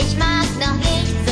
Ich mag noch nicht